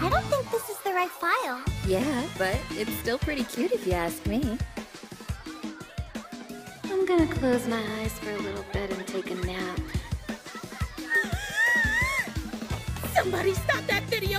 I don't think this is the right file. Yeah, but it's still pretty cute if you ask me. I'm gonna close my eyes for a little bit and take a nap. Somebody stop that video